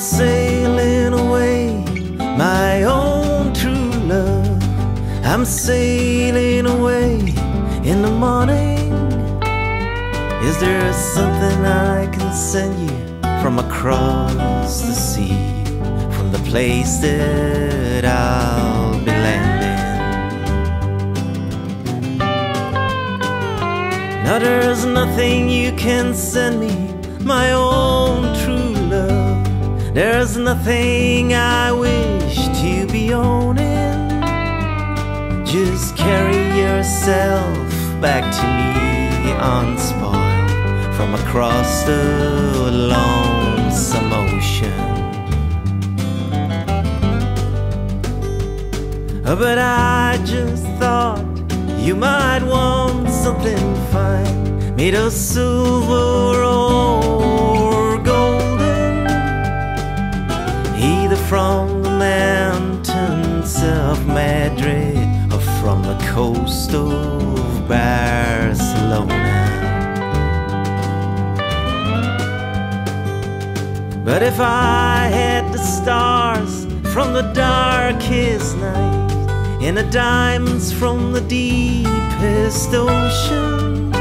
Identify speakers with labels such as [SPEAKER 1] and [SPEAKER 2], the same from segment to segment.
[SPEAKER 1] Sailing away, my own true love. I'm sailing away in the morning. Is there something I can send you from across the sea? From the place that I'll be landing? Now there's nothing you can send me, my own. There's nothing I wish to be owning. Just carry yourself back to me unspoiled from across the lonesome ocean. But I just thought you might want something fine, made of silver either from the mountains of Madrid or from the coast of Barcelona. But if I had the stars from the darkest night and the diamonds from the deepest ocean,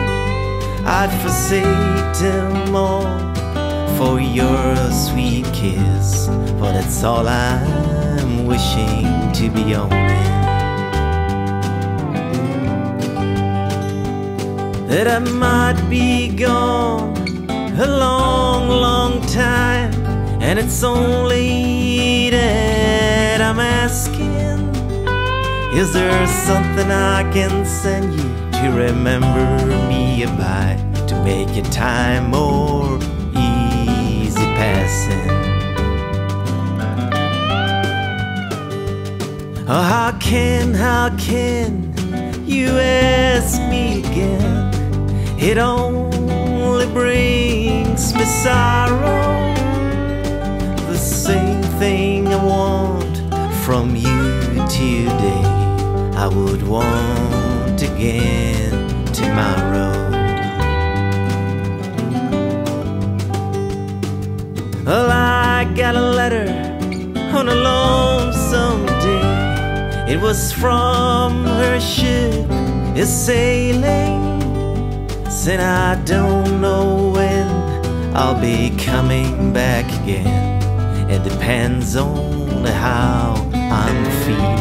[SPEAKER 1] I'd forsake them all for your sweet kiss. For that's all I'm wishing to be owning. That I might be gone a long, long time, and it's only that I'm asking. Is there something I can send you to remember me by to make your time more passing? Oh, how can, how can you ask me again? It only brings me sorrow. The same thing I want from you today, I would want again tomorrow. I got a letter on a lonesome day. It was from her ship, is sailing. Said I don't know when I'll be coming back again. It depends on how I'm feeling.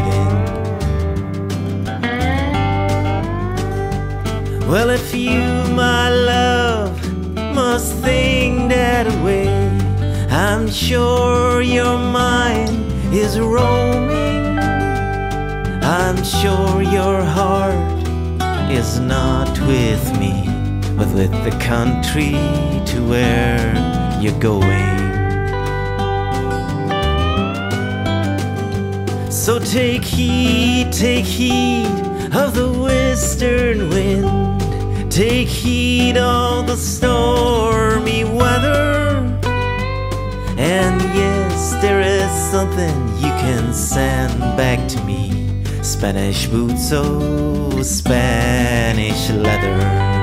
[SPEAKER 1] Well, if you, my love, must think that way, I'm sure your mind is roaming. I'm sure your heart is not with me, but with the country to where you're going. So take heed, take heed of the western wind. Take heed of the stormy something you can send back to me Spanish boots, oh, Spanish leather.